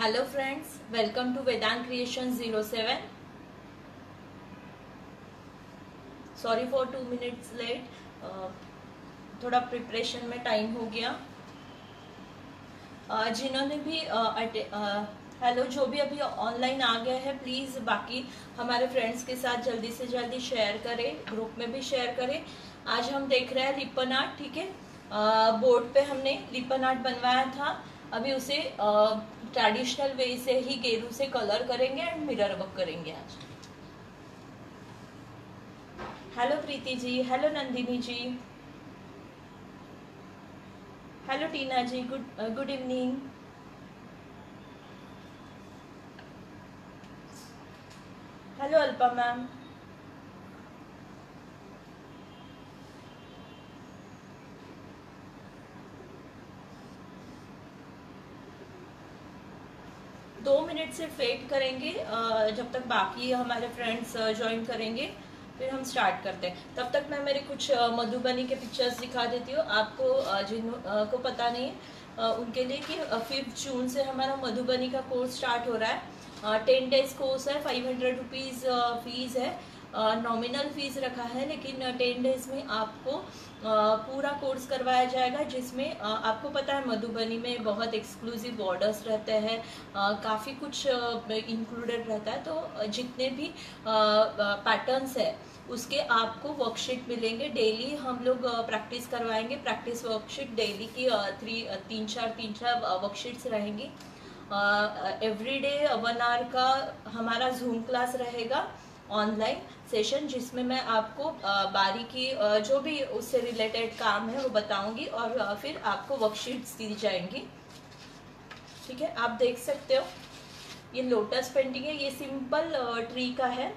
Hello friends welcome to Vedant creation zero seven sorry for two minutes late थोड़ा preparation में time हो गया. Uh, जिन्होंने भी हेलो uh, uh जो भी अभी ऑनलाइन आ गया है प्लीज़ बाकी हमारे फ्रेंड्स के साथ जल्दी से जल्दी शेयर करें ग्रुप में भी शेयर करें. आज हम देख रहे हैं लिपन आर्ट ठीक है? Uh, बोर्ड पे हमने लिपन आर्ट बनवाया था. अभी उसे ट्रेडिशनल वे से ही गेरू से कलर करेंगे एंड मिरर वर्क करेंगे आज। Hello Preeti ji hello Nandini ji. Hello Tina ji good good evening hello Alpa ma'am. दो मिनट से वेट करेंगे जब तक बाकी हमारे फ्रेंड्स ज्वाइन करेंगे, फिर हम स्टार्ट करते हैं। तब तक मैं मेरे कुछ मधुबनी के पिक्चर्स दिखा देती हूँ। आपको जिन को पता नहीं है उनके लिए कि फिफ्थ जून से हमारा मधुबनी का कोर्स स्टार्ट हो रहा है। टेन डेज़ कोर्स है फाइव हंड्रेड रुपीज़ फ़ीस है। नॉमिनल फ़ीस रखा है, लेकिन टेन डेज़ में आपको पूरा कोर्स करवाया जाएगा, जिसमें आपको पता है मधुबनी में बहुत एक्सक्लूसिव बॉर्डर्स रहते हैं काफ़ी कुछ इंक्लूडेड रहता है तो जितने भी पैटर्न्स है, उसके आपको वर्कशीट मिलेंगे। डेली हम लोग प्रैक्टिस करवाएँगे। प्रैक्टिस वर्कशीट डेली की थ्री तीन, चार तीन, चार वर्कशीट्स रहेंगी। एवरी डे वन आवर का हमारा जूम क्लास रहेगा ऑनलाइन सेशन जिसमें मैं आपको बारी की जो भी उससे रिलेटेड काम है वो बताऊँगी और फिर आपको वर्कशीट्स दी जाएँगी। ठीक है? आप देख सकते हो। ये लोटस पेंटिंग है, ये सिंपल ट्री का है।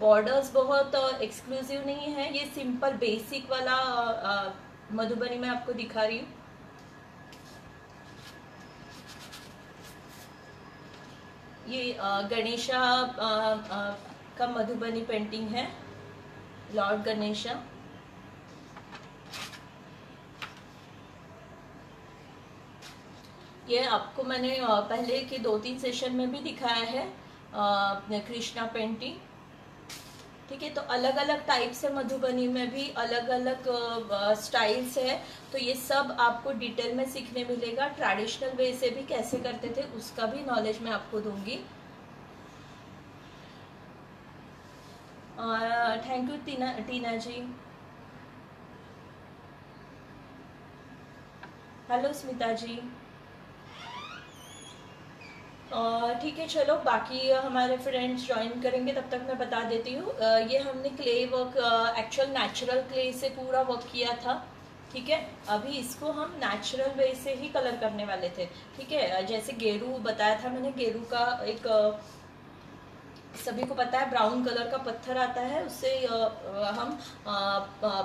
बॉर्डर्स बहुत एक्सक्लूसिव नहीं है। ये सिंपल बेसिक वाला मधुबनी में आपको दिखा रही हूँ। ये गणेशा का मधुबनी पेंटिंग है लॉर्ड गणेशा ये आपको मैंने पहले के दो तीन सेशन में भी दिखाया है कृष्णा पेंटिंग ठीक है तो अलग अलग टाइप से मधुबनी में भी अलग अलग स्टाइल्स है। तो ये सब आपको डिटेल में सीखने मिलेगा। ट्रेडिशनल वे से भी कैसे करते थे, उसका भी नॉलेज मैं आपको दूँगी। Thank you Tina Tina ji. Hello Smita ji. ठीक है, चलो, बाकी हमारे फ्रेंड्स ज्वाइन करेंगे, तब तक मैं बता देती हूँ। ये हमने clay work actual natural clay से पूरा वर्क किया था, ठीक है? अभी इसको हम नेचुरल वे से ही कलर करने वाले थे, ठीक है? जैसे गेरू बताया था मैंने, गेरू का एक सभी को पता है ब्राउन कलर का पत्थर आता है, उससे हम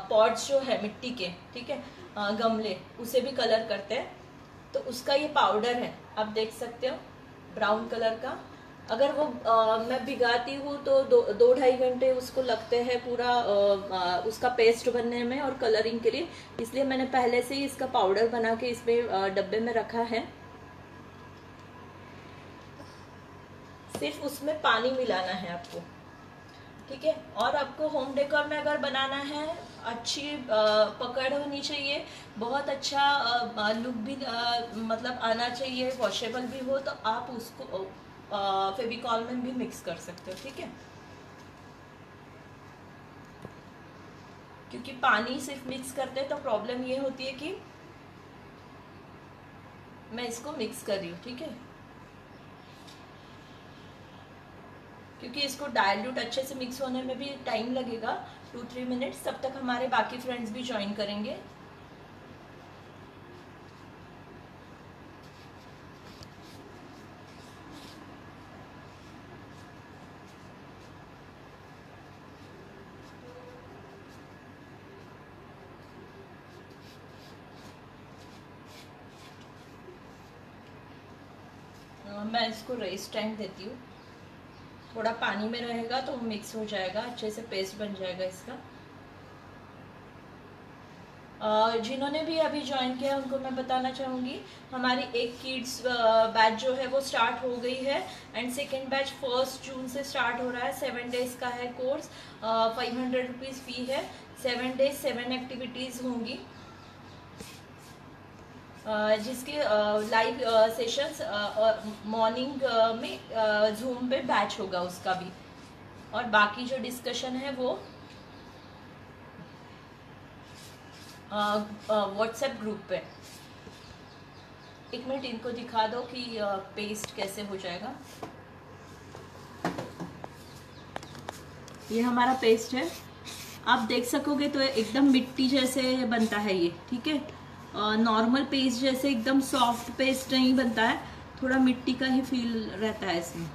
पॉट्स जो है, मिट्टी के, ठीक है? गमले, उसे भी कलर करते हैं। तो उसका ये पाउडर है, आप देख सकते हो। ब्राउन कलर का। अगर वो आ, मैं भिगाती हूँ तो दो दो ढाई घंटे उसको लगते हैं पूरा आ, आ, उसका पेस्ट बनने में और कलरिंग के लिए। इसलिए मैंने पहले से ही इसका पाउडर बना के इसमें डब्बे में रखा है। सिर्फ़ उसमें पानी मिलाना है आपको। ठीक है? और आपको होम डेकोर में अगर बनाना है, अच्छी पकड़ होनी चाहिए, बहुत अच्छा लुक भी मतलब आना चाहिए वॉशेबल भी हो तो आप उसको फेविकॉल में भी मिक्स कर सकते हो, ठीक है? क्योंकि पानी सिर्फ़ मिक्स करते तो प्रॉब्लम ये होती है कि मैं इसको मिक्स कर रही हूँ, ठीक है? क्योंकि इसको डायल्यूट अच्छे से मिक्स होने में भी टाइम लगेगा टू थ्री मिनट्स तब तक हमारे बाकी फ्रेंड्स भी ज्वाइन करेंगे। मैं इसको रेस टाइम देती हूँ। थोड़ा पानी में रहेगा तो मिक्स हो जाएगा, अच्छे से पेस्ट बन जाएगा इसका। जिन्होंने भी अभी ज्वाइन किया उनको मैं बताना चाहूँगी, हमारी एक किड्स बैच जो है वो स्टार्ट हो गई है and second batch first June से स्टार्ट हो रहा है सेवन डेज़ का है course five hundred rupees fee है सेवन डेज़ सेवन एक्टिविटीज़ होंगी। जिसके लाइव सेशंस मॉर्निंग में जूम पे बैच होगा उसका भी। और बाकी जो डिस्कशन है वो व्हाट्सएप ग्रुप पे। एक मिनट, इनको दिखा दो कि पेस्ट कैसे हो जाएगा। ये हमारा पेस्ट है। आप देख सकोगे तो एकदम मिट्टी जैसे बनता है ये, ठीक है? नॉर्मल पेस्ट जैसे एकदम सॉफ्ट पेस्ट नहीं बनता है थोड़ा मिट्टी का ही फील रहता है इसमें।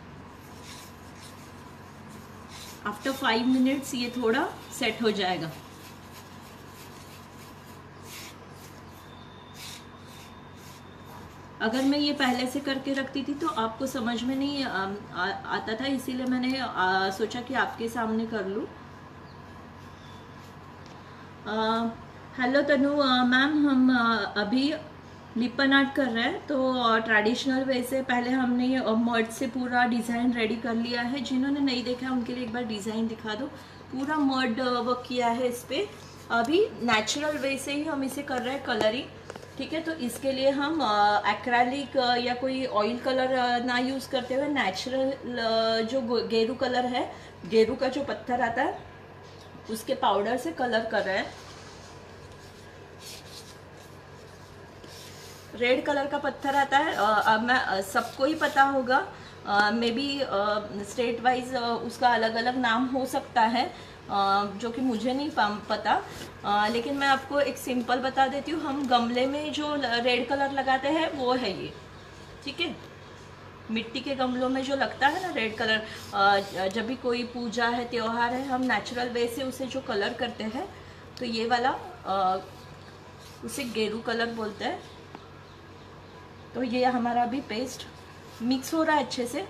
आफ्टर फाइव मिनट्स ये थोड़ा सेट हो जाएगा। अगर मैं ये पहले से करके रखती थी तो आपको समझ में नहीं आ, आ, आता था इसीलिए मैंने आ, सोचा कि आपके सामने कर लूँ। हेलो तनु मैम हम अभी लिपन आर्ट कर रहे हैं तो ट्रेडिशनल वे से पहले हमने मर्ड से पूरा डिज़ाइन रेडी कर लिया है। जिन्होंने नहीं देखा, उनके लिए एक बार डिज़ाइन दिखा दो। पूरा मर्ड वर्क किया है इस पर अभी नेचुरल वे से ही हम इसे कर रहे हैं कलरिंग ठीक है? तो इसके लिए हम एक्रेलिक या कोई ऑयल कलर ना यूज़ करते हुए नेचुरल जो गेरू कलर है, गेरू का जो पत्थर आता है, उसके पाउडर से कलर कर रहे हैं। रेड कलर का पत्थर आता है। अब मैं सबको ही पता होगा। मे बी स्टेट वाइज उसका अलग अलग नाम हो सकता है जो कि मुझे नहीं पता। लेकिन मैं आपको एक सिंपल बता देती हूँ। हम गमले में जो रेड कलर लगाते हैं, वो है ये। ठीक है? मिट्टी के गमलों में जो लगता है ना रेड कलर जब भी कोई पूजा है, त्यौहार है, हम नेचुरल वे से उसे जो कलर करते हैं तो ये वाला उसे गेरू कलर बोलते हैं। तो ये हमारा अभी पेस्ट मिक्स हो रहा है अच्छे से।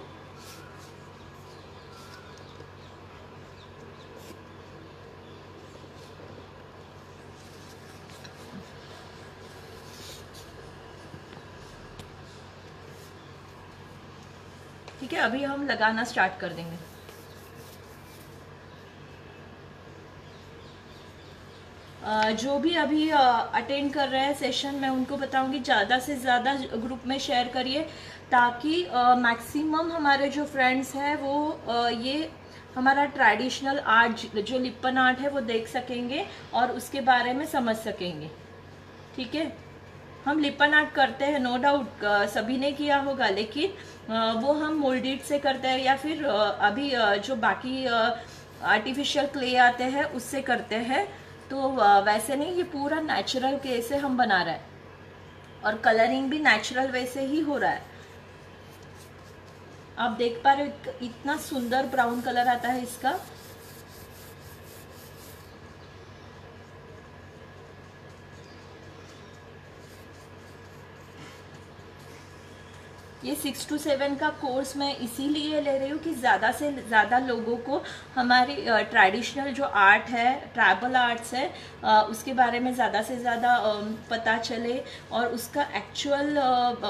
ठीक है, अभी हम लगाना स्टार्ट कर देंगे। जो भी अभी अटेंड कर रहे हैं सेशन मैं उनको बताऊँगी, ज़्यादा से ज़्यादा ग्रुप में शेयर करिए, ताकि मैक्सिमम हमारे जो फ्रेंड्स हैं, वो ये हमारा ट्रेडिशनल आर्ट जो लिपन आर्ट है, वो देख सकेंगे और उसके बारे में समझ सकेंगे। ठीक है? हम लिपन आर्ट करते हैं नो डाउट सभी ने किया होगा, लेकिन वो हम मोल्डिड से करते हैं या फिर अभी जो बाकी आर्टिफिशियल क्ले आते हैं, उससे करते हैं। तो वैसे नहीं, ये पूरा नेचुरल के से हम बना रहे हैं। और कलरिंग भी नेचुरल वे से ही हो रहा है। आप देख पा रहे हो, इतना सुंदर ब्राउन कलर आता है इसका। ये सिक्स टू सेवन का कोर्स मैं इसीलिए ले रही हूँ कि ज़्यादा से ज़्यादा लोगों को हमारी ट्रेडिशनल जो आर्ट है ट्राइबल आर्ट्स है उसके बारे में ज़्यादा से ज़्यादा पता चले और उसका एक्चुअल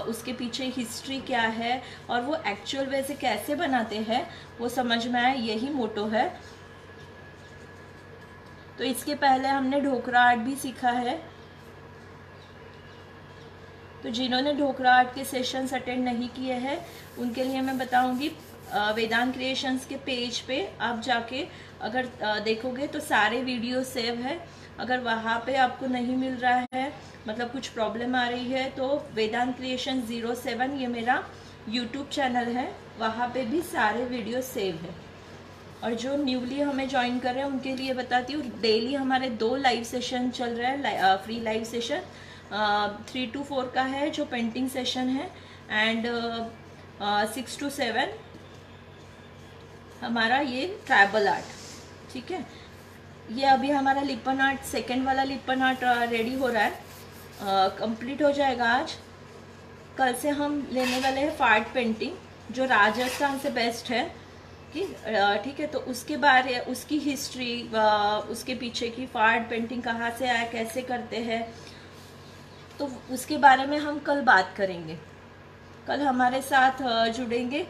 उसके पीछे हिस्ट्री क्या है और वो एक्चुअल वे से कैसे बनाते हैं, वो समझ में आए, यही मोटो है। तो इसके पहले हमने ढोकरा आर्ट भी सीखा है। तो जिन्होंने ढोकरा आर्ट के सेशंस अटेंड नहीं किए हैं, उनके लिए मैं बताऊँगी वेदांत क्रिएशंस के पेज पे आप जाके अगर देखोगे तो सारे वीडियो सेव है। अगर वहाँ पे आपको नहीं मिल रहा है मतलब कुछ प्रॉब्लम आ रही है तो वेदांत क्रिएशन ज़ीरो सेवन ये मेरा यूट्यूब चैनल है। वहाँ पे भी सारे वीडियो सेव है। और जो न्यूली हमें ज्वाइन कर रहे हैं, उनके लिए बताती हूँ डेली हमारे दो लाइव सेशन चल रहे हैं free live session three to four का है, जो पेंटिंग सेशन है एंड सिक्स टू सेवन हमारा ये ट्राइबल आर्ट ठीक है? ये अभी हमारा लिपन आर्ट सेकेंड वाला लिपन आर्ट रेडी हो रहा है। कंप्लीट हो जाएगा आज। कल से हम लेने वाले हैं फार्ट पेंटिंग जो राजस्थान से बेस्ट है, कि ठीक है? तो उसके बारे, उसकी हिस्ट्री उसके पीछे की फार्ट पेंटिंग कहाँ से आया, कैसे करते हैं तो उसके बारे में हम कल बात करेंगे। कल हमारे साथ जुड़ेंगे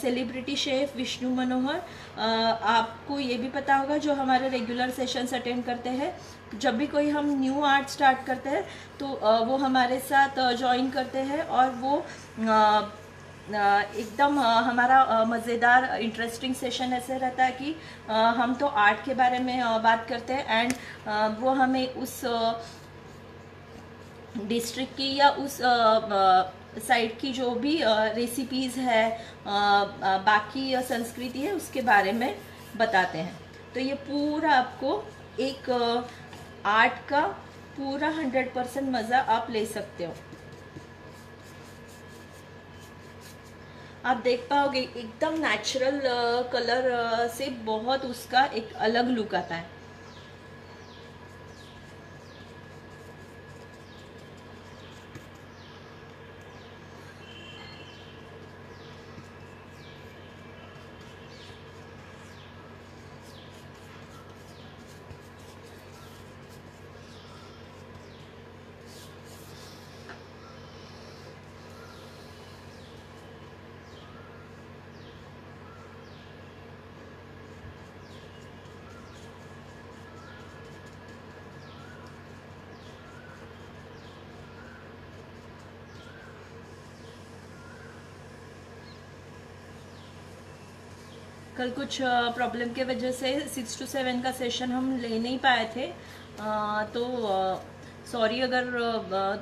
सेलिब्रिटी शेफ विष्णु मनोहर आपको ये भी पता होगा जो हमारे रेगुलर सेशंस अटेंड करते हैं, जब भी कोई हम न्यू आर्ट स्टार्ट करते हैं तो वो हमारे साथ ज्वाइन करते हैं और वो एकदम हमारा मज़ेदार इंटरेस्टिंग सेशन ऐसे रहता है कि हम तो आर्ट के बारे में बात करते हैं एंड वो हमें उस डिस्ट्रिक्ट की या उस साइड की जो भी रेसिपीज़ है बाकी संस्कृति है, उसके बारे में बताते हैं। तो ये पूरा आपको एक आर्ट का पूरा हंड्रेड परसेंट मज़ा आप ले सकते हो। आप देख पाओगे, एकदम नेचुरल कलर से बहुत उसका एक अलग लुक आता है। कल कुछ प्रॉब्लम के वजह से सिक्स टू सेवन का सेशन हम ले नहीं पाए थे। तो सॉरी अगर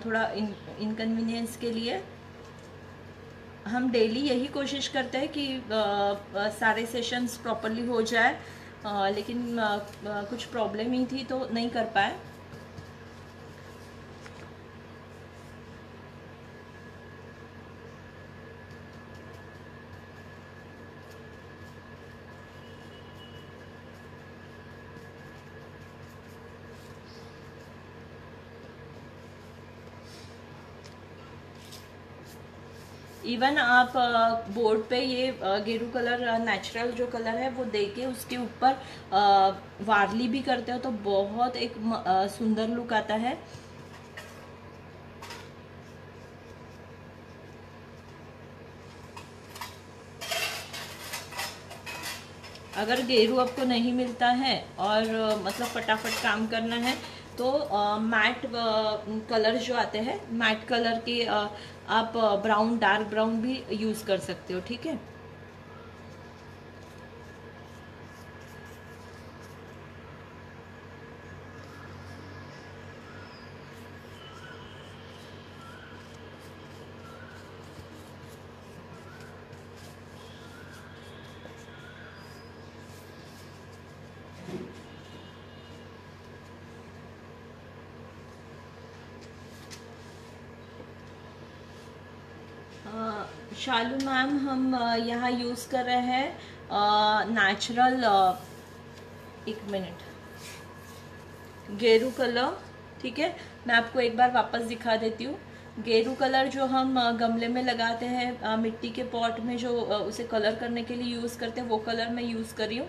थोड़ा इनकन्वीनियंस के लिए। हम डेली यही कोशिश करते हैं कि सारे सेशंस प्रॉपरली हो जाए। लेकिन कुछ प्रॉब्लम ही थी तो नहीं कर पाए। इवन आप बोर्ड पे ये गेरू कलर नेचुरल जो कलर है, वो दे के उसके ऊपर वारली भी करते हो तो बहुत एक सुंदर लुक आता है। अगर गेरू आपको नहीं मिलता है, और मतलब फटाफट काम करना है तो मैट कलर जो आते हैं मैट कलर के आप ब्राउन डार्क ब्राउन भी यूज़ कर सकते हो ठीक है? शालू मैम हम यहाँ यूज़ कर रहे हैं नेचुरल एक मिनट गेरू कलर ठीक है? मैं आपको एक बार वापस दिखा देती हूँ। गेरू कलर जो हम गमले में लगाते हैं मिट्टी के पॉट में जो उसे कलर करने के लिए यूज़ करते हैं, वो कलर मैं यूज़ कर रही हूँ।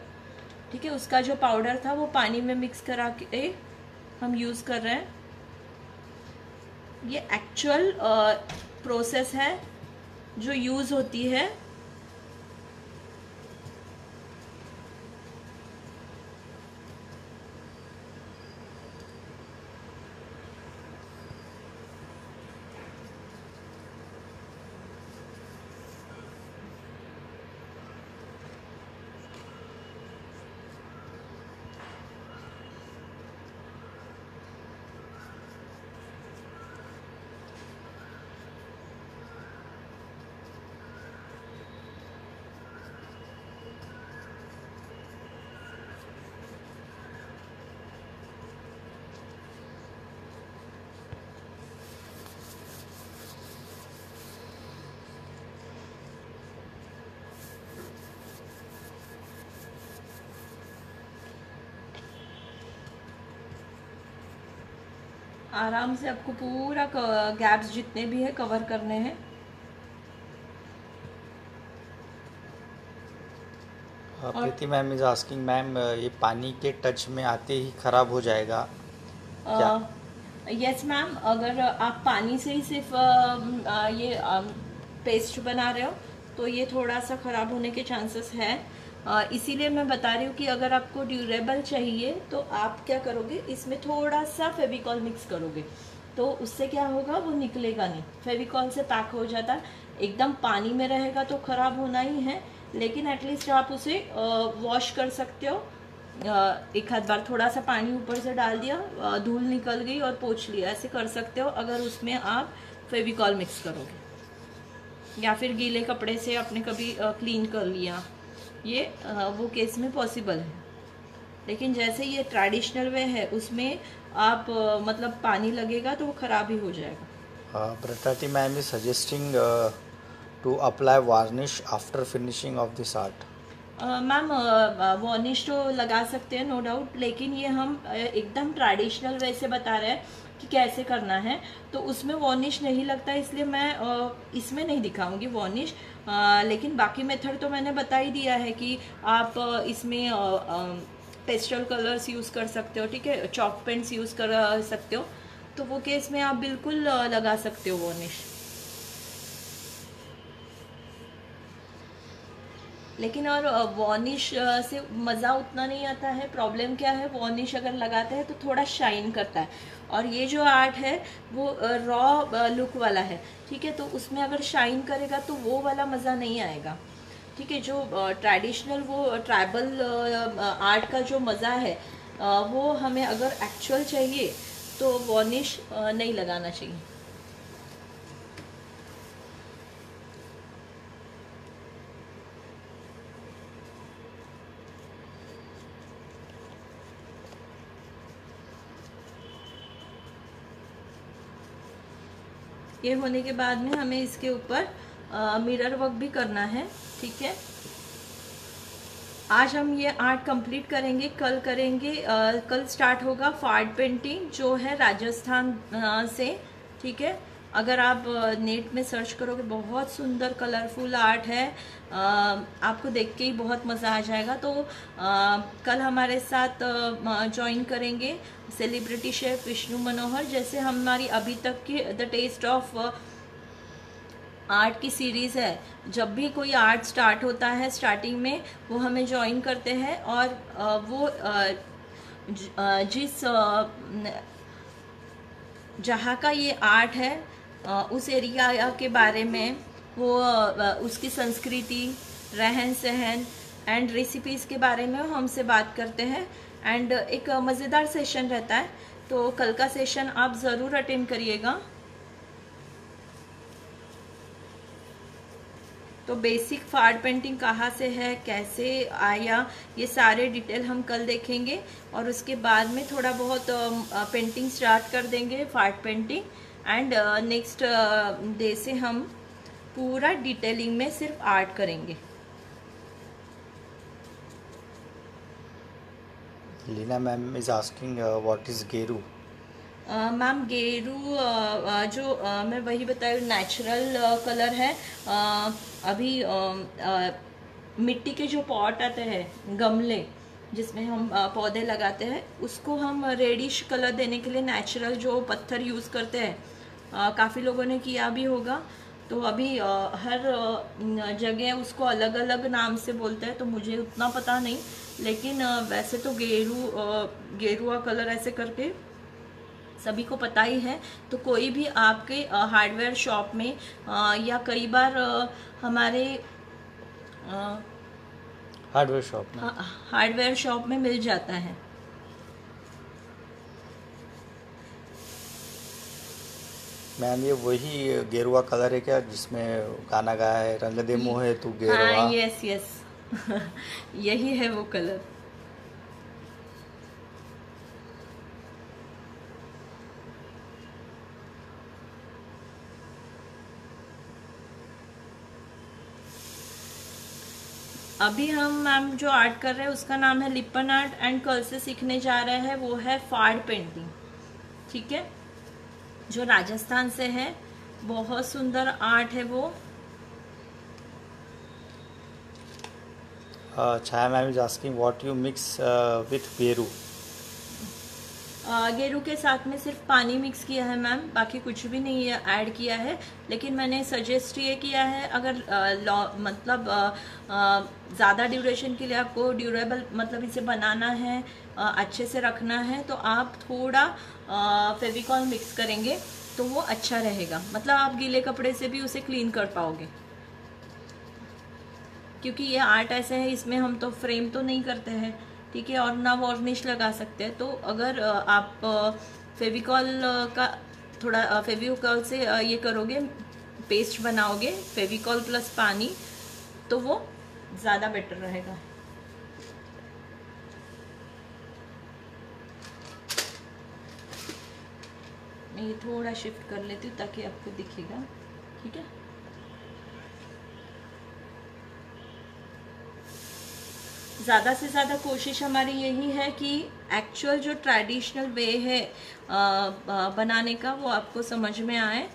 ठीक है? उसका जो पाउडर था, वो पानी में मिक्स करा के हम यूज़ कर रहे हैं। ये एक्चुअल प्रोसेस है। जो यूज़ होती है आराम से आपको पूरा गैप्स जितने भी है कवर करने हैं। Preeti ma'am is asking ma'am ये पानी के टच में आते ही खराब हो जाएगा। यस uh, मैम yes, अगर आप पानी से ही सिर्फ़ ये पेस्ट बना रहे हो तो ये थोड़ा सा ख़राब होने के चांसेस है। इसीलिए मैं बता रही हूँ कि अगर आपको ड्यूरेबल चाहिए तो आप क्या करोगे? इसमें थोड़ा सा फेविकॉल मिक्स करोगे। तो उससे क्या होगा? वो निकलेगा नहीं। फेविकॉल से पैक हो जाता एकदम पानी में रहेगा तो ख़राब होना ही है, लेकिन एटलीस्ट आप उसे वॉश कर सकते हो। एक आध बार थोड़ा सा पानी ऊपर से डाल दिया धूल निकल गई और पोछ लिया। ऐसे कर सकते हो अगर उसमें आप फेविकॉल मिक्स करोगे। या फिर गीले कपड़े से आपने कभी क्लीन कर लिया। ये वो केस में पॉसिबल है। लेकिन जैसे ये ट्रेडिशनल वे है उसमें आप मतलब पानी लगेगा तो वो ख़राब ही हो जाएगा। Pratati ma'am is suggesting to apply varnish after finishing of this art ma'am varnish तो लगा सकते हैं नो डाउट लेकिन ये हम एकदम ट्रेडिशनल वे से बता रहे हैं। कि कैसे करना है तो उसमें वॉर्निश नहीं लगता, इसलिए मैं इसमें नहीं दिखाऊँगी वॉर्निश लेकिन बाकी मेथड तो मैंने बता ही दिया है कि आप इसमें पेस्टल कलर्स यूज़ कर सकते हो, ठीक है? चॉक पेंट्स यूज़ कर सकते हो। तो वो केस में आप बिल्कुल लगा सकते हो वॉर्निश लेकिन और वॉर्निश से मज़ा उतना नहीं आता है। प्रॉब्लम क्या है? वॉर्निश अगर लगाते हैं तो थोड़ा शाइन करता है। और ये जो आर्ट है, वो रॉ लुक वाला है। ठीक है? तो उसमें अगर शाइन करेगा तो वो वाला मज़ा नहीं आएगा। ठीक है? जो ट्रेडिशनल वो ट्राइबल आर्ट का जो मज़ा है वो हमें अगर एक्चुअल चाहिए तो वॉर्निश नहीं लगाना चाहिए। ये होने के बाद में हमें इसके ऊपर मिरर वर्क भी करना है ठीक है? आज हम ये आर्ट कंप्लीट करेंगे कल करेंगे आ, कल स्टार्ट होगा फार्ड पेंटिंग जो है राजस्थान से ठीक है? अगर आप नेट में सर्च करोगे, बहुत सुंदर कलरफुल आर्ट है आपको देख के ही बहुत मज़ा आ जाएगा। तो कल हमारे साथ ज्वाइन करेंगे सेलिब्रिटी शेफ विष्णु मनोहर जैसे हमारी अभी तक की द टेस्ट ऑफ़ आर्ट की सीरीज़ है। जब भी कोई आर्ट स्टार्ट होता है स्टार्टिंग में, वो हमें ज्वाइन करते हैं और वो जिस जहाँ का ये आर्ट है उस एरिया के बारे में वो उसकी संस्कृति, रहन सहन एंड रेसिपीज़ के बारे में हमसे बात करते हैं। एंड एक मज़ेदार सेशन रहता है तो कल का सेशन आप ज़रूर अटेंड करिएगा। तो बेसिक फार्ड पेंटिंग कहाँ से है, कैसे आया, ये सारे डिटेल हम कल देखेंगे। और उसके बाद में थोड़ा बहुत पेंटिंग स्टार्ट कर देंगे फार्ड पेंटिंग एंड नेक्स्ट डे से हम पूरा डिटेलिंग में सिर्फ़ आर्ट करेंगे। Leena ma'am is asking what is geru ma'am गेरू जो अ, मैं वही बताई नेचुरल कलर है। अ, अभी अ, अ, मिट्टी के जो पॉट आते हैं गमले जिसमें हम अ, पौधे लगाते हैं उसको हम रेडिश कलर देने के लिए नेचुरल जो पत्थर यूज़ करते हैं काफ़ी लोगों ने किया भी होगा। तो अभी अ, हर जगह उसको अलग अलग नाम से बोलते हैं तो मुझे उतना पता नहीं। लेकिन अ, वैसे तो गेरू अ, गेरुआ कलर ऐसे करके सभी को पता ही है। तो कोई भी आपके हार्डवेयर शॉप में या कई बार हमारे हार्डवेयर शॉप में। हार्डवेयर शॉप में मिल जाता है। मैम, ये वही गेरुआ कलर है क्या जिसमें गाना गाया है? रंग दे मोहे तू गेरुआ। हाँ यस यस यही है वो कलर। अभी हम मैम जो आर्ट कर रहे हैं, उसका नाम है लिपन आर्ट एंड कल से सीखने जा रहे हैं, वो है फाड़ पेंटिंग ठीक है? जो राजस्थान से है बहुत सुंदर आर्ट है वो Uh, is asking what you mix uh, with Geru. अ, गेरू के साथ में सिर्फ़ पानी मिक्स किया है मैम बाकी कुछ भी नहीं ऐड किया है लेकिन मैंने सजेस्ट ये किया है अगर लॉ- मतलब ज़्यादा ड्यूरेशन के लिए आपको ड्यूरेबल मतलब इसे बनाना है अ, अच्छे से रखना है तो आप थोड़ा फेविकॉल मिक्स करेंगे तो वो अच्छा रहेगा। मतलब आप गीले कपड़े से भी उसे क्लीन कर पाओगे। क्योंकि ये आर्ट ऐसे है, इसमें हम तो फ्रेम तो नहीं करते हैं, ठीक है, और ना वार्निश लगा सकते हैं। तो अगर आप फेविकॉल का थोड़ा फेविकॉल से ये करोगे पेस्ट बनाओगे, फेविकॉल प्लस पानी तो वो ज़्यादा बेटर रहेगा। मैं ये थोड़ा शिफ्ट कर लेती हूँ ताकि आपको दिखेगा। ठीक है? ज़्यादा से ज़्यादा कोशिश हमारी यही है कि एक्चुअल जो ट्रेडिशनल वे है बनाने का वो आपको समझ में आए।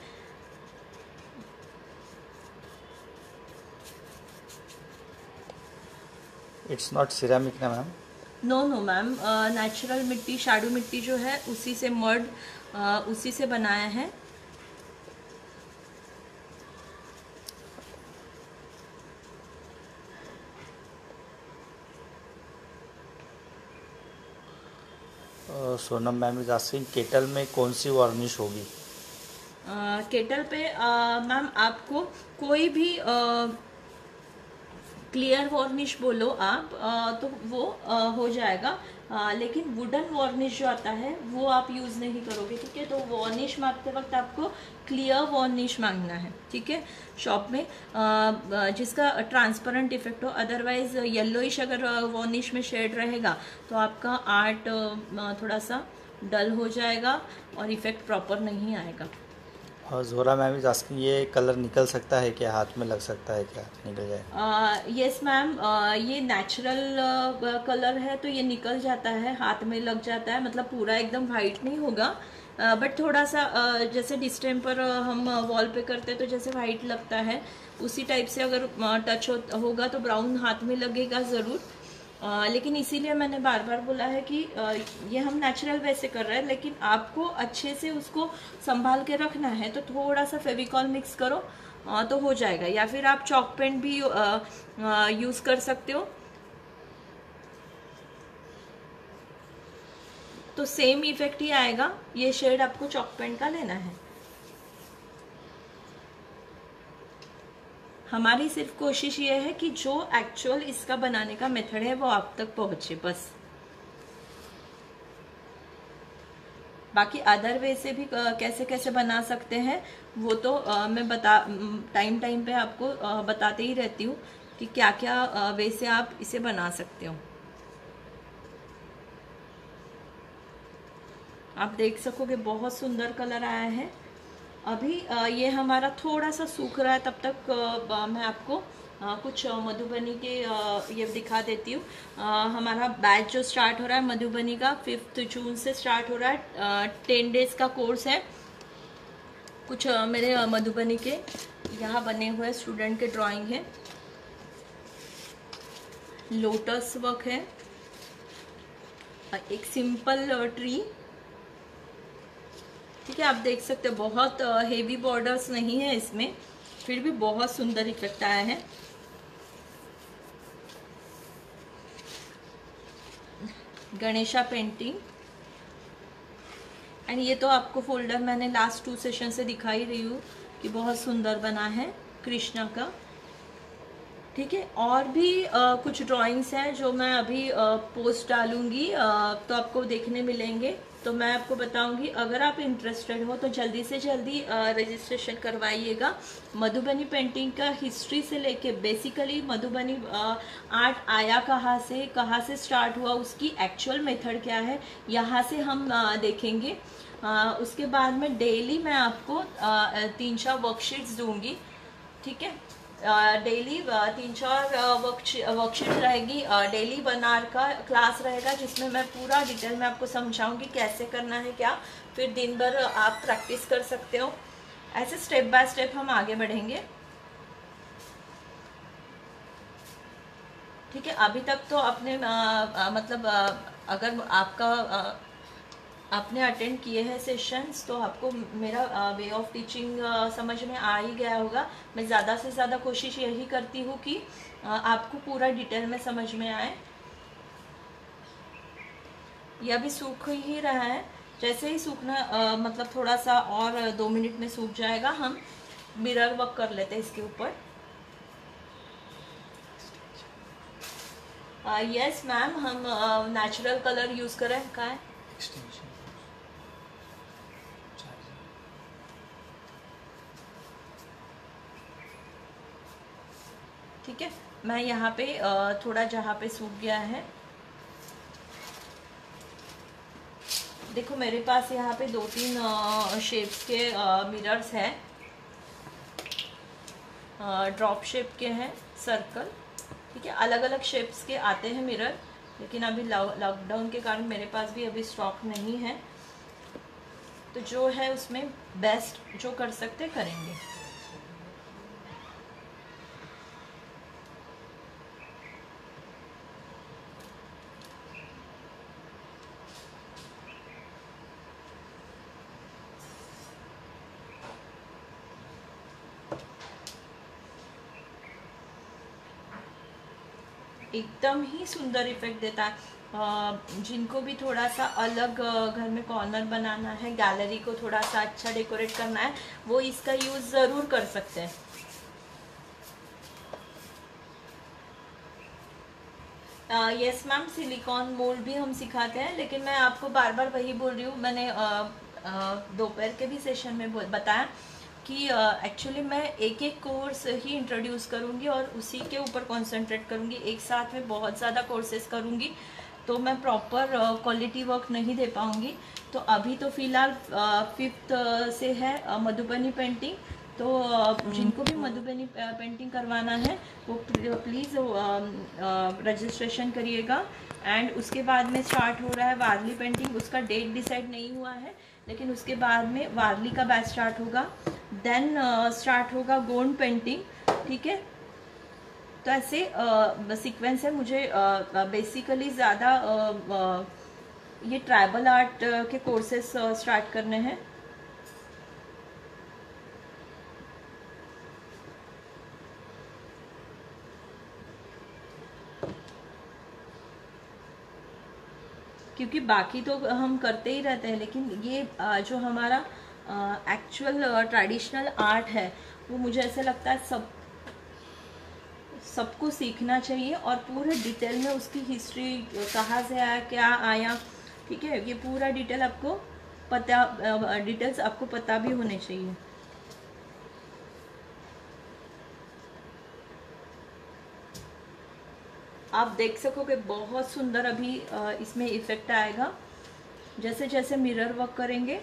It's not ceramic, na ma'am. No no ma'am natural मिट्टी शाडू मिट्टी जो है उसी से मर्ड उसी से बनाया है। सोनम मैम is केटल में कौन सी वार्निश होगी? केटल पे मैम आपको कोई भी क्लियर वार्निश बोलो आप अ, तो वो अ, हो जाएगा। अ, लेकिन वुडन वार्निश जो आता है वो आप यूज़ नहीं करोगे ठीक है? तो वार्निश मांगते वक्त आपको क्लियर वार्निश मांगना है ठीक है? शॉप में अ, जिसका ट्रांसपेरेंट इफ़ेक्ट हो अदरवाइज़ येलोइश अगर वार्निश में शेड रहेगा तो आपका आर्ट थोड़ा सा डल हो जाएगा और इफ़ेक्ट प्रॉपर नहीं आएगा। और जोरा मैम इज़ आस्किंग ये कलर निकल सकता है क्या? हाथ में लग सकता है क्या? निकल जाए? यस मैम ये नेचुरल कलर है तो ये निकल जाता है हाथ में लग जाता है मतलब पूरा एकदम वाइट नहीं होगा। बट थोड़ा सा uh, जैसे डिस्टेम्पर हम वॉल पे करते हैं तो जैसे वाइट लगता है उसी टाइप से अगर टच होगा तो ब्राउन हाथ में लगेगा ज़रूर। अ, लेकिन इसीलिए मैंने बार बार बोला है कि अ, ये हम नेचुरल वैसे कर रहे हैं लेकिन आपको अच्छे से उसको संभाल के रखना है तो थोड़ा सा फेविकॉल मिक्स करो अ, तो हो जाएगा। या फिर आप चॉक पेंट भी यूज़ कर सकते हो। तो सेम इफ़ेक्ट ही आएगा। ये शेड आपको चॉक पेंट का लेना है। हमारी सिर्फ़ कोशिश ये है कि जो एक्चुअल इसका बनाने का मेथड है वो आप तक पहुँचे बस। बाकी अदर वे से भी कैसे कैसे बना सकते हैं वो तो अ, मैं बता टाइम टाइम पे आपको अ, बताते ही रहती हूँ कि क्या क्या वे से आप इसे बना सकते हो। आप देख सकोगे बहुत सुंदर कलर आया है। अभी ये हमारा थोड़ा सा सूख रहा है, तब तक मैं आपको कुछ मधुबनी के ये दिखा देती हूँ। हमारा बैच जो स्टार्ट हो रहा है मधुबनी का, फिफ्थ जून से स्टार्ट हो रहा है टेन डेज़ का कोर्स है। कुछ मेरे मधुबनी के यहाँ बने हुए स्टूडेंट के ड्राइंग है। लोटस वर्क है। एक सिंपल ट्री ठीक है आप देख सकते हो बहुत हेवी बॉर्डर्स नहीं है इसमें फिर भी बहुत सुंदर इफ़ेक्ट आया है। गणेशा पेंटिंग एंड ये तो आपको फोल्डर मैंने लास्ट टू सेशन से दिखाई रही हूँ कि बहुत सुंदर बना है कृष्णा का। ठीक है और भी अ, कुछ ड्राइंग्स हैं जो मैं अभी अ, पोस्ट डालूँगी अ, तो आपको देखने मिलेंगे। तो मैं आपको बताऊँगी अगर आप इंटरेस्टेड हो तो जल्दी से जल्दी रजिस्ट्रेशन करवाइएगा। मधुबनी पेंटिंग का हिस्ट्री से लेके बेसिकली मधुबनी आर्ट आया कहाँ से कहाँ से स्टार्ट हुआ उसकी एक्चुअल मेथड क्या है यहाँ से हम अ, देखेंगे। अ, उसके बाद में डेली मैं आपको तीन चार वर्कशीट्स दूँगी ठीक है? डेली तीन चार वर्कशीट रहेगी। डेली आवर का क्लास रहेगा जिसमें मैं पूरा डिटेल में आपको समझाऊँगी कैसे करना है क्या। फिर दिन भर आप प्रैक्टिस कर सकते हो। ऐसे स्टेप बाय स्टेप हम आगे बढ़ेंगे। ठीक है अभी तक तो अपने आ, आ, मतलब आ, अगर आपका आ, आपने अटेंड किए हैं सेशंस तो आपको मेरा वे ऑफ़ टीचिंग समझ में आ ही गया होगा। मैं ज़्यादा से ज़्यादा कोशिश यही करती हूँ कि आपको पूरा डिटेल में समझ में आए। यह अभी सूख ही रहा है। जैसे ही सूखना मतलब थोड़ा सा और दो मिनट में सूख जाएगा, हम मिरर वर्क कर लेते हैं इसके ऊपर। यस मैम हम नेचुरल कलर यूज़ करें। का है? ठीक है? मैं यहाँ पे थोड़ा जहाँ पे सूख गया है। देखो, मेरे पास यहाँ पे दो तीन शेप्स के मिरर्स हैं। ड्रॉप शेप के हैं सर्कल ठीक है? अलग अलग शेप्स के आते हैं मिरर लेकिन अभी लॉकडाउन के कारण मेरे पास भी अभी स्टॉक नहीं है। तो जो है उसमें बेस्ट जो कर सकते करेंगे। एकदम ही सुंदर इफ़ेक्ट देता है। जिनको भी थोड़ा सा अलग घर में कॉर्नर बनाना है गैलरी को थोड़ा सा अच्छा डेकोरेट करना है, वो इसका यूज़ ज़रूर कर सकते हैं। यस मैम सिलिकॉन मोल्ड भी हम सिखाते हैं, लेकिन मैं आपको बार बार वही बोल रही हूँ, मैंने दोपहर के भी सेशन में बताया। कि एक्चुअली मैं एक एक कोर्स ही इंट्रोड्यूस करूँगी और उसी के ऊपर कॉन्सेंट्रेट करूँगी। एक साथ में बहुत ज़्यादा कोर्सेज करूँगी तो मैं प्रॉपर क्वालिटी वर्क नहीं दे पाऊँगी। तो अभी तो फ़िलहाल फिफ्थ से है मधुबनी पेंटिंग तो जिनको भी मधुबनी पेंटिंग करवाना है वो प्लीज़ रजिस्ट्रेशन करिएगा। एंड उसके बाद में स्टार्ट हो रहा है वारली पेंटिंग उसका डेट डिसाइड नहीं हुआ है। लेकिन उसके बाद में वार्ली का बैच स्टार्ट होगा। देन स्टार्ट uh, होगा गोंड पेंटिंग ठीक है? तो ऐसे सीक्वेंस uh, है। मुझे बेसिकली uh, ज़्यादा ये ट्राइबल आर्ट के कोर्सेस स्टार्ट करने हैं। क्योंकि बाकी तो हम करते ही रहते हैं, लेकिन ये जो हमारा एक्चुअल ट्रेडिशनल आर्ट है, वो मुझे ऐसे लगता है सब, सबको सीखना चाहिए और पूरे डिटेल में उसकी हिस्ट्री कहाँ से आया, क्या आया, ठीक है? ये पूरा डिटेल आपको पता डिटेल्स आपको पता भी होने चाहिए। आप देख सकोगे, बहुत सुंदर अभी इसमें इफ़ेक्ट आएगा। जैसे जैसे मिरर वर्क करेंगे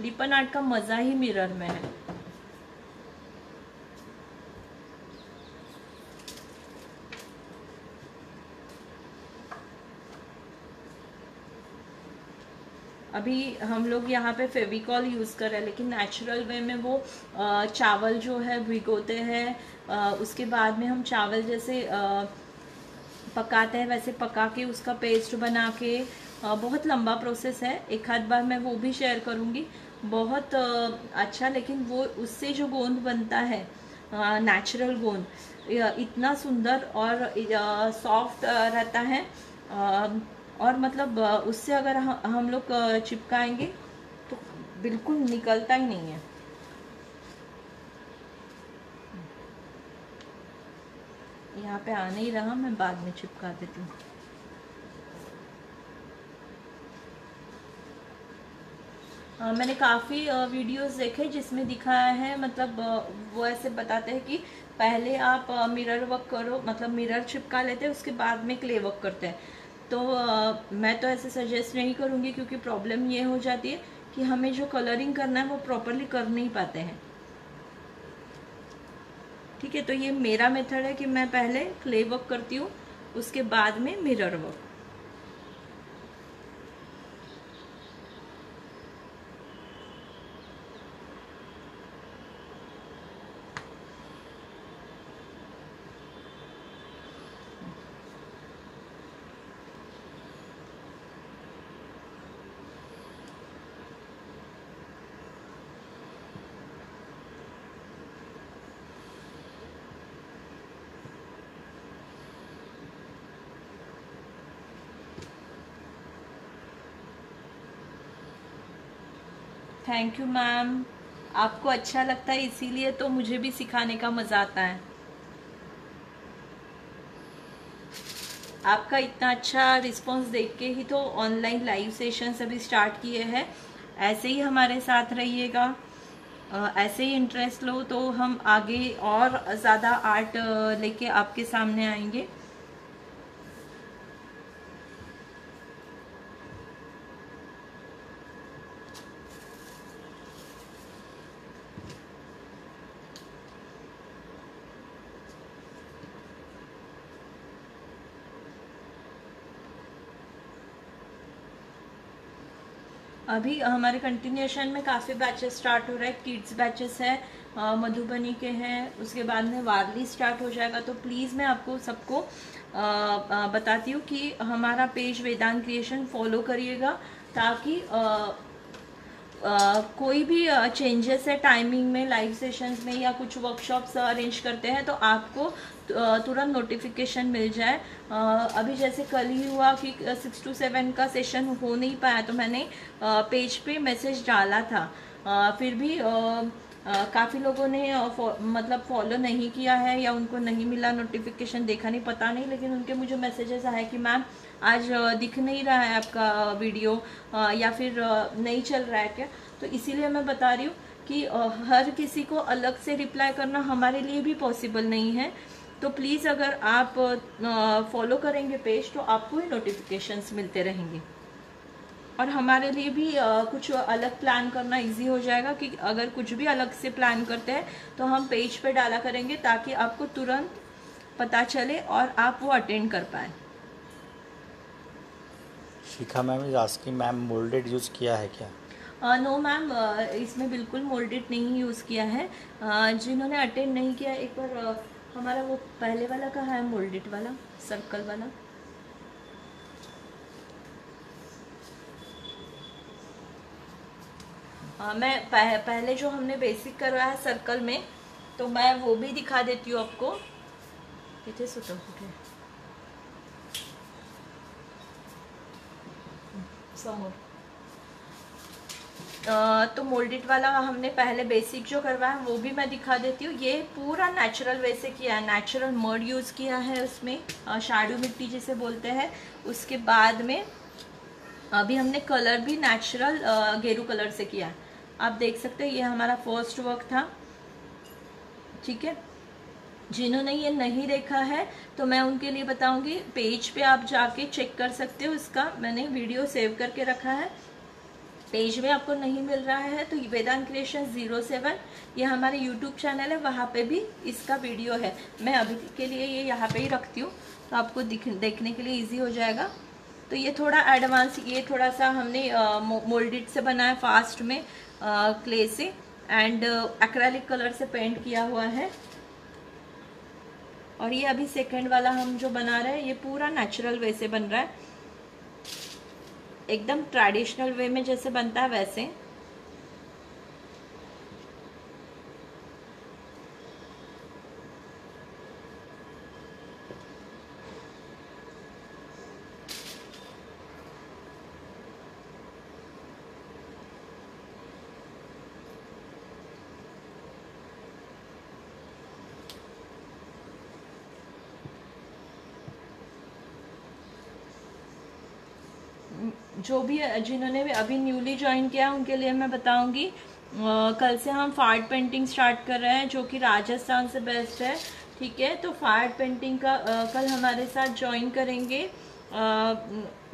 लिपन आर्ट का मज़ा ही मिरर में है। अभी हम लोग यहाँ पे फेविकॉल यूज़ कर रहे हैं, लेकिन नेचुरल वे में वो चावल जो है भिगोते हैं। उसके बाद में हम चावल जैसे पकाते हैं, वैसे पका के उसका पेस्ट बना के बहुत लंबा प्रोसेस है। एक आध बार मैं वो भी शेयर करूँगी। बहुत अच्छा लेकिन वो उससे जो गोंद बनता है नेचुरल गोंद इतना सुंदर और सॉफ्ट रहता है। और मतलब उससे अगर हम लोग चिपकाएँगे तो बिल्कुल निकलता ही नहीं है। यहाँ पे आ नहीं रहा, मैं बाद में चिपका देती हूँ। मैंने काफ़ी वीडियोस देखे जिसमें दिखाया है मतलब वो ऐसे बताते हैं कि पहले आप मिरर वर्क करो मतलब मिरर चिपका लेते हैं, उसके बाद में क्ले वर्क करते हैं। तो आ, मैं तो ऐसे सजेस्ट नहीं करूँगी क्योंकि प्रॉब्लम ये हो जाती है कि हमें जो कलरिंग करना है वो प्रॉपरली कर नहीं पाते हैं। ठीक है तो ये मेरा मेथड है कि मैं पहले क्ले वर्क करती हूँ उसके बाद में mirror work thank you ma'am आपको अच्छा लगता है, इसीलिए तो मुझे भी सिखाने का मज़ा आता है। आपका इतना अच्छा रिस्पांस देख के ही तो ऑनलाइन लाइव सेशंस अभी स्टार्ट किए हैं। ऐसे ही हमारे साथ रहिएगा। ऐसे ही इंटरेस्ट लो तो हम आगे और ज़्यादा आर्ट लेके आपके सामने आएँगे। अभी हमारे कंटिन्यूशन में काफ़ी बैचेस स्टार्ट हो रहे हैं किड्स बैचेस हैं मधुबनी के हैं, उसके बाद में वारली स्टार्ट हो जाएगा। तो प्लीज़ मैं आपको सबको बताती हूँ कि हमारा पेज वेदांत क्रिएशन फॉलो करिएगा ताकि कोई भी चेंजेस है टाइमिंग में लाइव सेशंस में या कुछ वर्कशॉप्स अरेंज करते हैं तो आपको तुरंत नोटिफिकेशन मिल जाए। अभी जैसे कल ही हुआ कि सिक्स टू सेवन का सेशन हो नहीं पाया तो मैंने पेज पे मैसेज डाला था। फिर भी काफ़ी लोगों ने मतलब फॉलो नहीं किया है या उनको नहीं मिला नोटिफिकेशन देखा नहीं, पता नहीं, लेकिन उनके मुझे मैसेजेस आए कि, मैम आज दिख नहीं रहा है आपका वीडियो या फिर नहीं चल रहा है क्या? तो इसीलिए मैं बता रही हूँ कि हर किसी को अलग से रिप्लाई करना हमारे लिए भी पॉसिबल नहीं है। तो प्लीज़ अगर आप फॉलो करेंगे पेज तो आपको ही नोटिफिकेशंस मिलते रहेंगे। और हमारे लिए भी कुछ अलग प्लान करना इजी हो जाएगा कि अगर कुछ भी अलग से प्लान करते हैं तो हम पेज पे डाला करेंगे ताकि आपको तुरंत पता चले और आप वो अटेंड कर पाए। Shikha ma'am is asking ma'am moulded use किया है क्या? नो मैम इसमें बिल्कुल मोल्डेड नहीं यूज़ किया है। uh, जिन्होंने अटेंड नहीं किया एक बार uh, हमारा वो पहले वाला कहा है मोल्डेड वाला सर्कल वाला। uh, मैं पह, पहले जो हमने बेसिक करवाया है सर्कल में तो मैं वो भी दिखा देती हूँ आपको। इतने सुतो समोर तो मोल्डेड वाला हमने पहले बेसिक जो करवाया, वो भी मैं दिखा देती हूँ। ये पूरा नेचुरल वे से किया है। नेचुरल मर्ड यूज़ किया है उसमें शाडू मिट्टी जिसे बोलते हैं। उसके बाद में अभी हमने कलर भी नेचुरल गेरू कलर से किया। आप देख सकते हैं, ये हमारा फ़र्स्ट वर्क था। ठीक है? जिन्होंने ये नहीं देखा है तो मैं उनके लिए बताऊँगी। पेज पे आप जाके चेक कर सकते हो इसका। मैंने वीडियो सेव करके रखा है। पेज में आपको नहीं मिल रहा है तो वेदांत क्रिएशन ज़ीरो सेवन ये हमारे यूट्यूब चैनल है, वहाँ पे भी इसका वीडियो है। मैं अभी के लिए ये यहाँ पे ही रखती हूँ तो आपको दिख, देखने के लिए ईजी हो जाएगा। तो ये थोड़ा एडवांस ये थोड़ा सा हमने मोल्डिड से बनाया फास्ट में क्ले से एंड एक्रेलिक कलर से पेंट किया हुआ है। और ये अभी सेकंड वाला हम जो बना रहे हैं, ये पूरा नेचुरल वे से बन रहा है। एकदम ट्रेडिशनल वे में जैसे बनता है, वैसे। जो भी जिन्होंने भी अभी न्यूली ज्वाइन किया है उनके लिए मैं बताऊँगी। कल से हम फार्ट पेंटिंग स्टार्ट कर रहे हैं जो कि राजस्थान से बेस्ट है ठीक है? तो फार्ट पेंटिंग का आ, कल हमारे साथ ज्वाइन करेंगे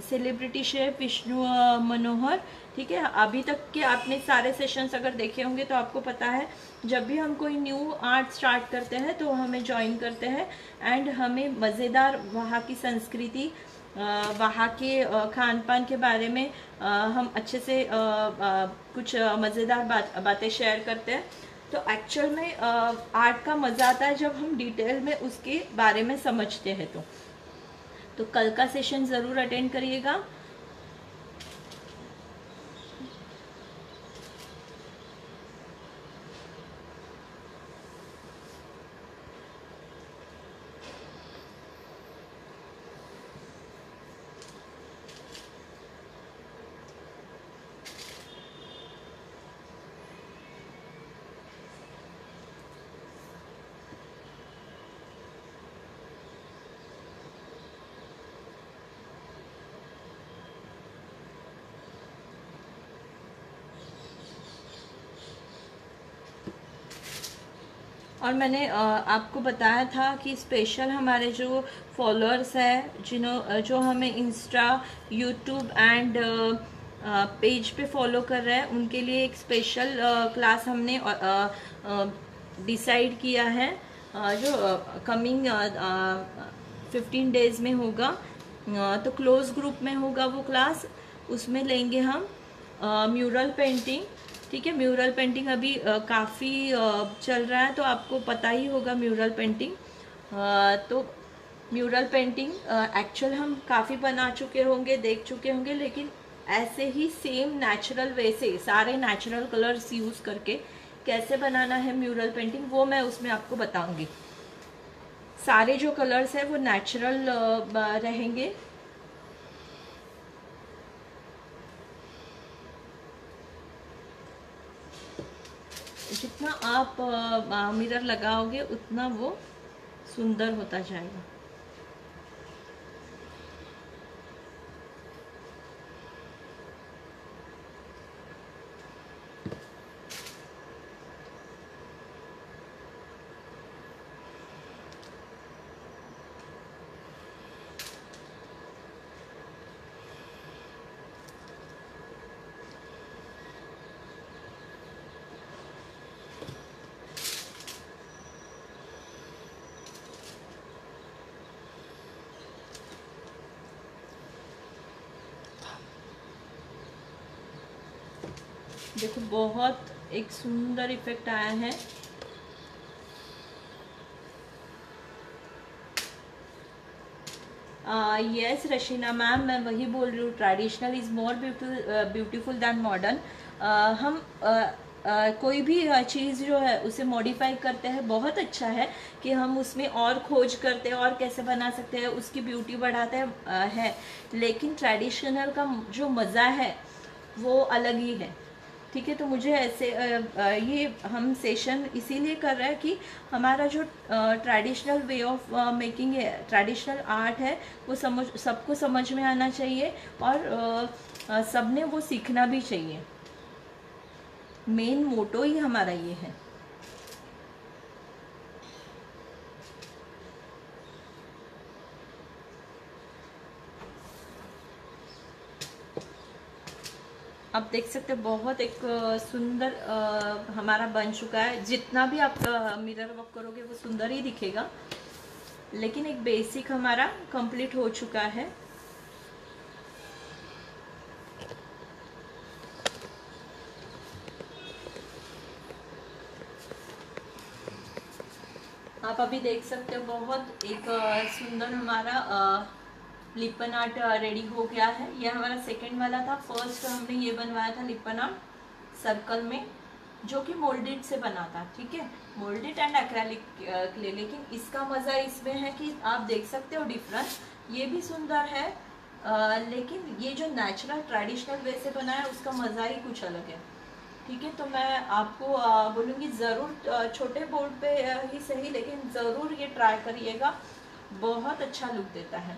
सेलिब्रिटी शेफ विष्णु मनोहर ठीक है? अभी तक के आपने सारे सेशंस अगर देखे होंगे तो आपको पता है जब भी हम कोई न्यू आर्ट स्टार्ट करते हैं तो हमें ज्वाइन करते हैं एंड हमें मज़ेदार वहाँ की संस्कृति वहाँ के खान पान के बारे में हम अच्छे से कुछ मज़ेदार बात, बातें शेयर करते हैं। तो एक्चुअल में आर्ट का मज़ा आता है जब हम डिटेल में उसके बारे में समझते हैं तो। तो कल का सेशन ज़रूर अटेंड करिएगा। और मैंने आपको बताया था कि स्पेशल हमारे जो फॉलोअर्स है जिन्हों जो हमें इंस्टा यूट्यूब एंड पेज पे फॉलो कर रहे हैं, उनके लिए एक स्पेशल क्लास हमने डिसाइड किया है। जो कमिंग फिफ्टीन डेज़ में होगा तो क्लोज ग्रुप में होगा वो क्लास उसमें लेंगे हम म्यूरल पेंटिंग ठीक है म्यूरल पेंटिंग अभी काफ़ी चल रहा है तो आपको पता ही होगा म्यूरल पेंटिंग तो म्यूरल पेंटिंग एक्चुअल हम काफ़ी बना चुके होंगे, देख चुके होंगे, लेकिन ऐसे ही सेम नेचुरल वे से, सारे नेचुरल कलर्स यूज़ करके कैसे बनाना है म्यूरल पेंटिंग वो मैं उसमें आपको बताऊँगी। सारे जो कलर्स है, वो नेचुरल रहेंगे। जितना आप मिरर लगाओगे उतना वो सुंदर होता जाएगा। देखो बहुत एक सुंदर इफ़ेक्ट आया है। यस रशीना मैम मैं वही बोल रही हूँ traditional is more beautiful than modern हम uh, Uh, कोई भी चीज़ जो है उसे मॉडिफाई करते हैं। बहुत अच्छा है कि हम उसमें और खोज करते हैं और कैसे बना सकते हैं उसकी ब्यूटी बढ़ाते हैं uh, है। लेकिन ट्रेडिशनल का जो मज़ा है वो अलग ही है। ठीक है तो मुझे ऐसे ये हम सेशन इसीलिए कर रहे हैं कि हमारा जो ट्रेडिशनल वे ऑफ़ मेकिंग है ट्रेडिशनल आर्ट है, वो समझ, सबको समझ में आना चाहिए और सबने वो सीखना भी चाहिए। मेन मोटो ही हमारा ये है। आप देख सकते हैं, बहुत एक सुंदर हमारा बन चुका है। जितना भी आप मिरर वर्क करोगे, वो सुंदर ही दिखेगा। लेकिन एक बेसिक हमारा कंप्लीट हो चुका है। आप अभी देख सकते हो, बहुत एक सुंदर हमारा लिपन आर्ट रेडी हो गया है। यह हमारा सेकंड वाला था। फ़र्स्ट हमने ये बनवाया था लिपन आर्ट सर्कल में जो कि मोल्डेड से बना था ठीक है? मोल्डेड एंड एक्रेलिक क्ले लेकिन इसका मज़ा इसमें है कि आप देख सकते हो डिफरेंस ये भी सुंदर है आ, लेकिन ये जो नेचुरल ट्रेडिशनल वे से बना है उसका मज़ा ही कुछ अलग है ठीक है? तो मैं आपको बोलूँगी ज़रूर छोटे बोर्ड पे ही सही लेकिन ज़रूर ये ट्राई करिएगा। बहुत अच्छा लुक देता है।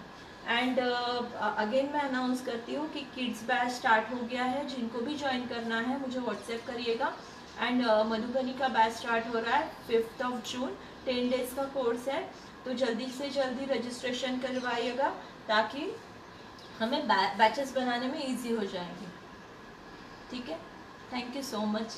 एंड अगेन uh, मैं अनाउंस करती हूँ कि किड्स बैच स्टार्ट हो गया है। जिनको भी ज्वाइन करना है मुझे व्हाट्सएप करिएगा। एंड uh, मधुबनी का बैच स्टार्ट हो रहा है fifth of June ten days का कोर्स है। तो जल्दी से जल्दी रजिस्ट्रेशन करवाइएगा ताकि हमें बैचेस बनाने में ईजी हो जाएँगे। ठीक है? Thank you so much